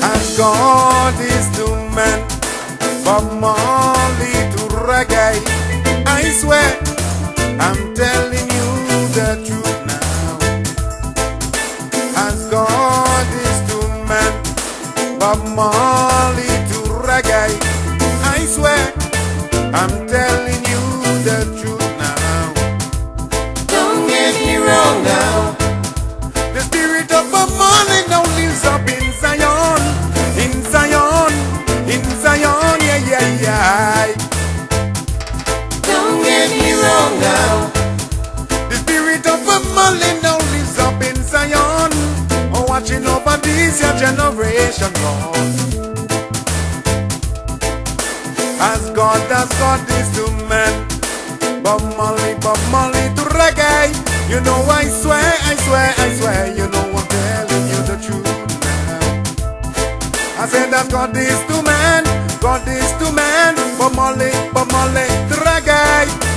And God is to man, Bob Marley to reggae. I swear, I'm telling you the truth now. As God is to man, Bob Marley to reggae. I swear, I'm telling you the truth now. Don't get me wrong now. Now. The spirit of now lives up in Zion, oh, watching over this generation. As God has got this to man. Bob Bob reggae. You know I swear, I swear, I swear. You know I'm telling you the truth now. I said God is to man, God is to man. Bob Marley, Bob Marley to reggae.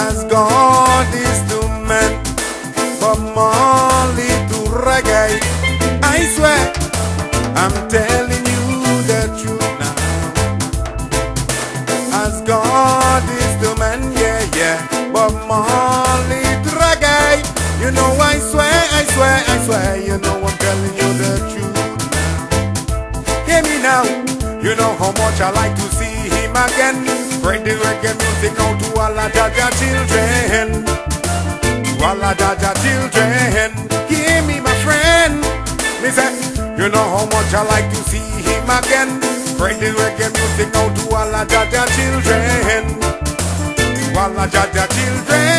As God is to man, from Marley to reggae. I swear, I'm telling you the truth now. As God is to man, yeah, yeah, Bob Marley to reggae. You know I swear, I swear, I swear, you know I'm telling you the truth now. Hear me now. You know how much I like to see him again. Spread the reggae music out to all Jah Jah Me say, you know how much I like to see him again. Spread the reggae music out to all the Jah Jah children. To all the Jah Jah children.